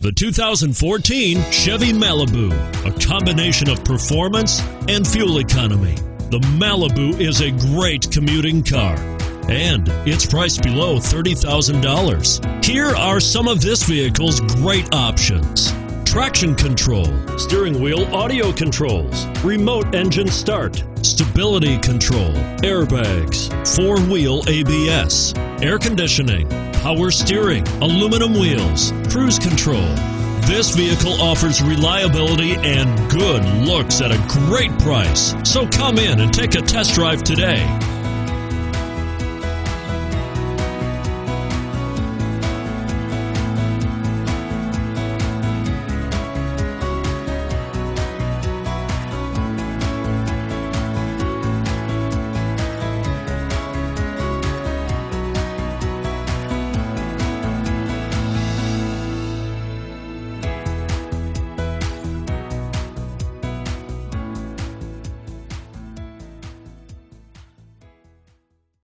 The 2014 Chevy Malibu, a combination of performance and fuel economy. The Malibu is a great commuting car and it's priced below $30,000. Here are some of this vehicle's great options. Traction control, steering wheel audio controls, remote engine start, stability control, airbags, four-wheel ABS, air conditioning, power steering, aluminum wheels, cruise control. This vehicle offers reliability and good looks at a great price. So come in and take a test drive today.